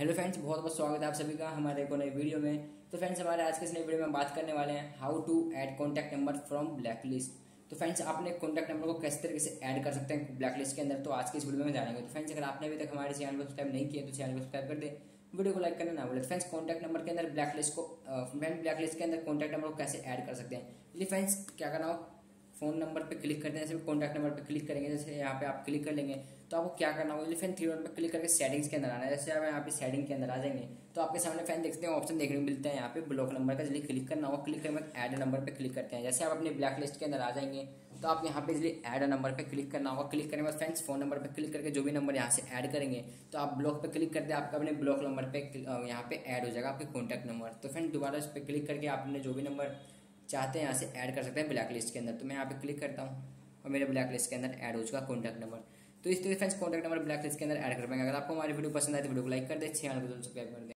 Hello friends बहुत बहुत स्वागत है आप सभी का हमारे को नई वीडियो में। तो फ्रेंड्स हमारे आज के इस नई वीडियो में बात करने वाले हैं how to add contact number from black list तो फ्रेंड्स आपने कॉन्टैक्ट नंबर को किस तरीके से ऐड कर सकते हैं ब्लैक लिस्ट के अंदर तो आज के इस वीडियो में जानेंगे। तो फ्रेंड्स अगर आपने अभी तक हमारे चैनल को सब्सक्राइब नहीं किया तो चैनल को सब्सक्राइब कर दे। वीडियो को लाइक करना ना बोले फ्रेंड्स कॉन्टैक्ट नंबर के अंदर ब्लैक लिस्ट को फ्रेंड ब्लैक लिस्ट के अंदर कॉन्टैक्ट नंबर को कैसे ऐड कर सकते हैं? फ्रेंड्स क्या करना हो? फ़ोन नंबर पे क्लिक करते हैं, जैसे कॉन्टैक्ट नंबर पे क्लिक करेंगे, जैसे यहाँ पे आप क्लिक कर लेंगे तो आपको क्या करना होगा? फ़ैन थ्री पे क्लिक करके सेटिंग्स के अंदर आना है। जैसे आप यहाँ पे सेटिंग के अंदर आ जाएँगे तो आपके सामने फ़ैन देखते हैं ऑप्शन देखने को मिलता है यहाँ पे ब्लॉक नंबर का जल्दी क्लिक करना होगा। क्लिक करके ऐड नंबर पर क्लिक करते हैं। जैसे आप अपने ब्लैक लिस्ट के अंदर आ जाएँगे तो आप यहाँ पे जल्दी ऐड नंबर पर क्लिक करना होगा। क्लिक करने के बाद फ्रेंड्स फ़ोन नंबर पर क्लिक करके जो भी नंबर यहाँ से ऐड करेंगे तो आप ब्लॉक पर क्लिक करते हैं, आपका अपने ब्लॉक नंबर पर यहाँ पे ऐड हो जाएगा आपके कॉन्टैक्ट नंबर तो फ्रेंड दोबारा इस पर क्लिक करके आपने जो भी नंबर चाहते हैं, यहाँ से ऐड कर सकते हैं ब्लैक लिस्ट के अंदर। तो मैं यहाँ पे क्लिक करता हूँ और मेरे ब्लैक लिस्ट के अंदर ऐड हो चुका कॉन्टैक्ट नंबर तो इस तरीके friends contact number black list के अंदर ऐड कर पाएँगे। अगर आपको हमारी वीडियो पसंद आए तो वीडियो को लाइक कर दे छः सब्सक्राइब कर